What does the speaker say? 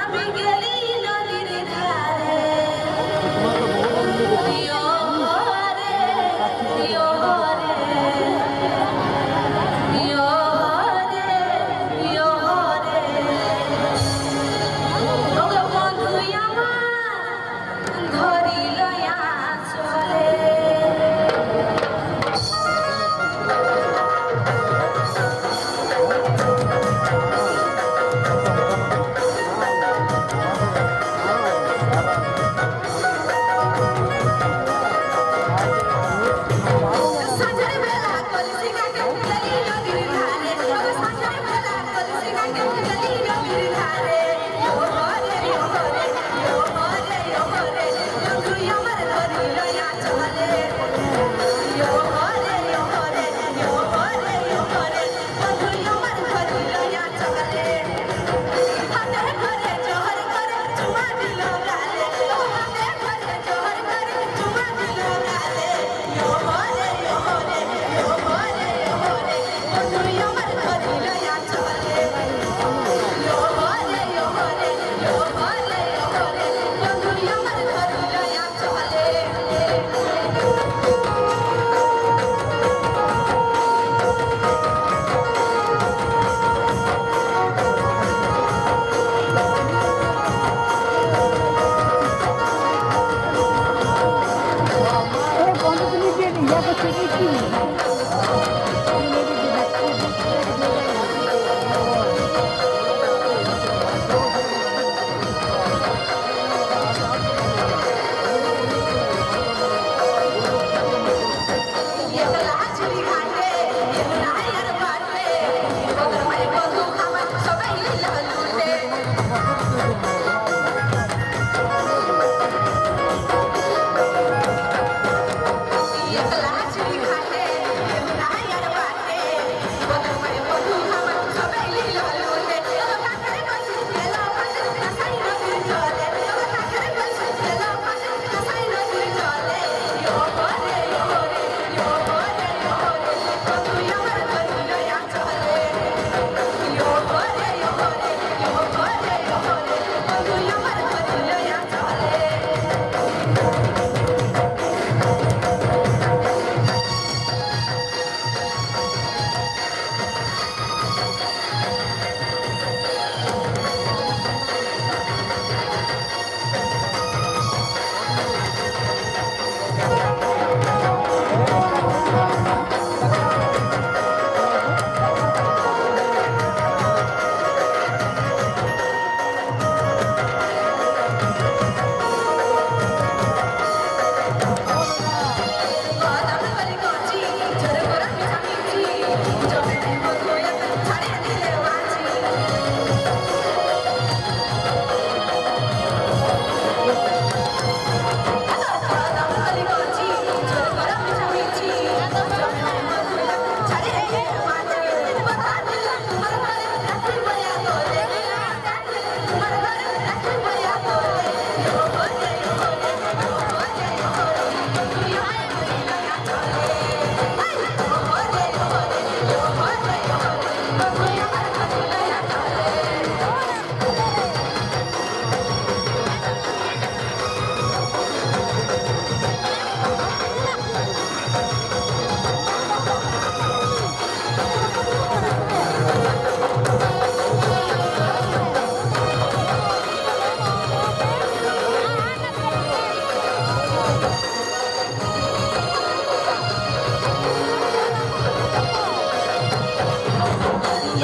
আমি গেলি